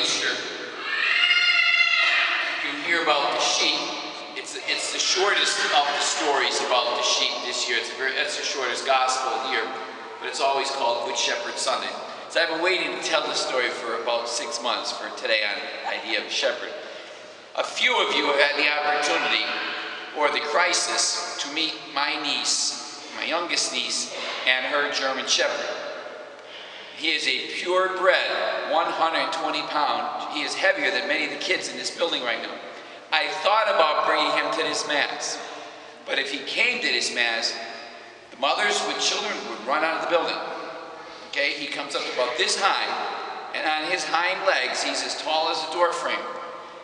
Easter. You hear about the sheep. It's, it's the shortest of the stories about the sheep this year. It's very, that's the shortest gospel here, but it's always called Good Shepherd Sunday. So I've been waiting to tell this story for about six months for today on the idea of a shepherd. A few of you have had the opportunity or the crisis to meet my niece, my youngest niece, and her German shepherd. He is a purebred, 120 pound. He is heavier than many of the kids in this building right now. I thought about bringing him to this mass, but if he came to this mass, the mothers with children would run out of the building. Okay, he comes up about this high, and on his hind legs, he's as tall as a door frame.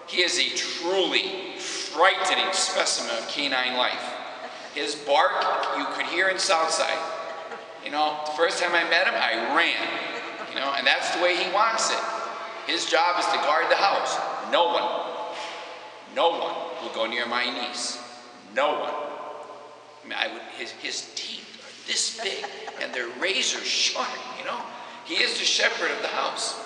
He is a truly frightening specimen of canine life. His bark, you could hear in Southside. You know, the first time I met him, I ran. You know, and that's the way he wants it. His job is to guard the house. No one, no one will go near my niece. No one. I mean, I would, his, his teeth are this big, and they're razor sharp, you know? He is the shepherd of the house.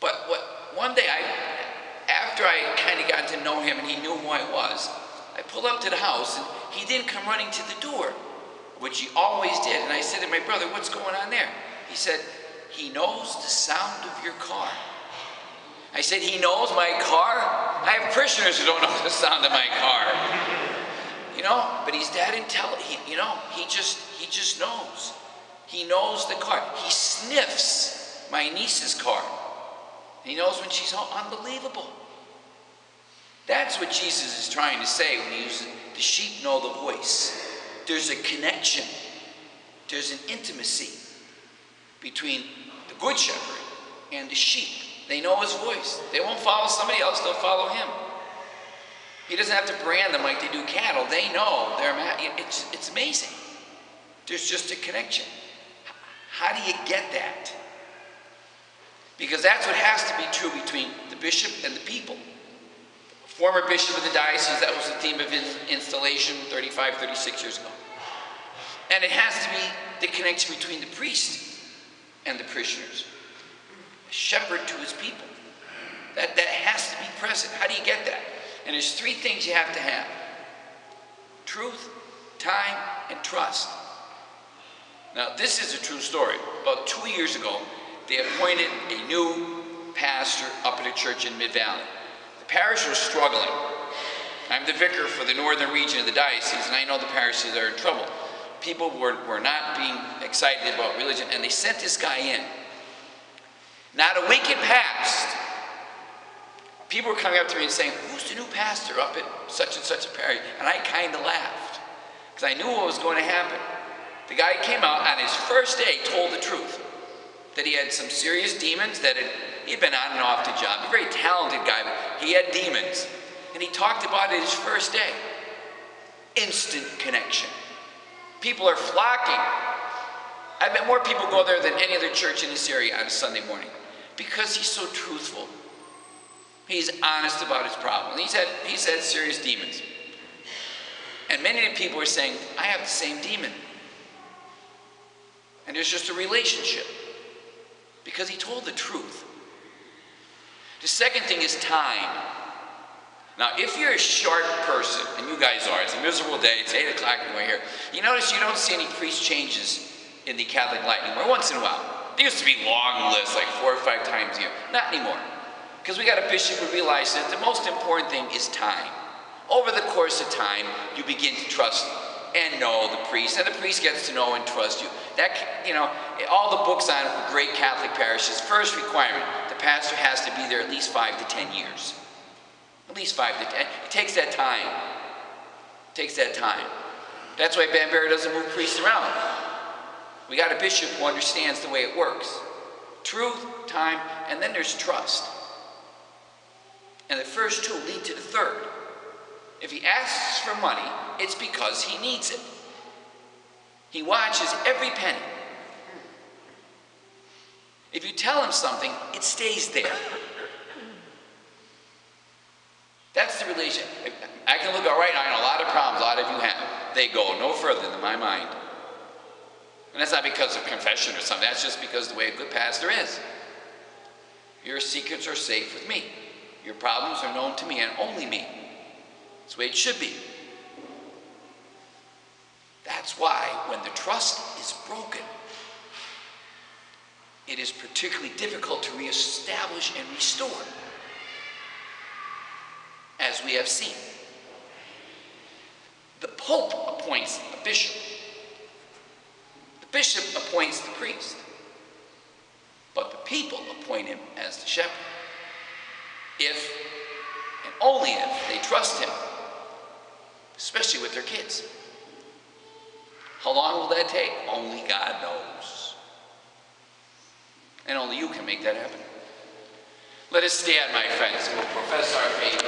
But what, one day, I, after I kind of got to know him and he knew who I was, I pulled up to the house, and he didn't come running to the door which he always did. And I said to my brother, What's going on there? He said, He knows the sound of your car. I said, He knows my car? I have parishioners who don't know the sound of my car. You know, but he's that intelligent. You know, he just he just knows. He knows the car. He sniffs my niece's car. He knows when she's home. unbelievable. That's what Jesus is trying to say when he uses the sheep know the voice. There's a connection. There's an intimacy between the good shepherd and the sheep. They know his voice. They won't follow somebody else, they'll follow him. He doesn't have to brand them like they do cattle. They know they're it's it's amazing. There's just a connection. How do you get that? Because that's what has to be true between the bishop and the people. Former bishop of the diocese, that was the theme of his installation 35, 36 years ago. And it has to be the connection between the priest and the parishioners. A shepherd to his people. That, that has to be present. How do you get that? And there's three things you have to have. Truth, time, and trust. Now, this is a true story. About two years ago, they appointed a new pastor up at a church in Mid-Valley. The parish was struggling. I'm the vicar for the northern region of the diocese, and I know the parishes are in trouble. People were, were not being excited about religion, and they sent this guy in. Not a week had passed. People were coming up to me and saying, Who's the new pastor up at such and such a parish? And I kind of laughed because I knew what was going to happen. The guy came out on his first day, told the truth that he had some serious demons, that had, he'd been on and off the job. A very talented guy, but he had demons. And he talked about it his first day. Instant connection. People are flocking. I bet more people go there than any other church in this area on a Sunday morning because he's so truthful. He's honest about his problem. He's had, he's had serious demons. And many people are saying, I have the same demon. And there's just a relationship because he told the truth. The second thing is time. Now, if you're a sharp person, and you guys are, it's a miserable day, it's 8 o'clock and we're here, you notice you don't see any priest changes in the Catholic Light anymore. Once in a while. There used to be long lists, like four or five times a year. Not anymore. Because we got a bishop who realized that the most important thing is time. Over the course of time, you begin to trust and know the priest, and the priest gets to know and trust you. That, you know, all the books on great Catholic parishes, first requirement, the pastor has to be there at least five to ten years. At least five to ten. It takes that time. It takes that time. That's why Bambera doesn't move priests around. We got a bishop who understands the way it works. Truth, time, and then there's trust. And the first two lead to the third. If he asks for money, it's because he needs it. He watches every penny. If you tell him something, it stays there. That's the relation. I can look all right, I know a lot of problems a lot of you have. They go no further than my mind. And that's not because of confession or something, that's just because the way a good pastor is. Your secrets are safe with me. Your problems are known to me and only me. It's the way it should be. That's why when the trust is broken, it is particularly difficult to reestablish and restore, as we have seen. The Pope appoints a bishop. The bishop appoints the priest. But the people appoint him as the shepherd. If, and only if, they trust him, especially with their kids. How long will that take? Only God knows. And only you can make that happen. Let us stand, my friends, and we'll profess our faith.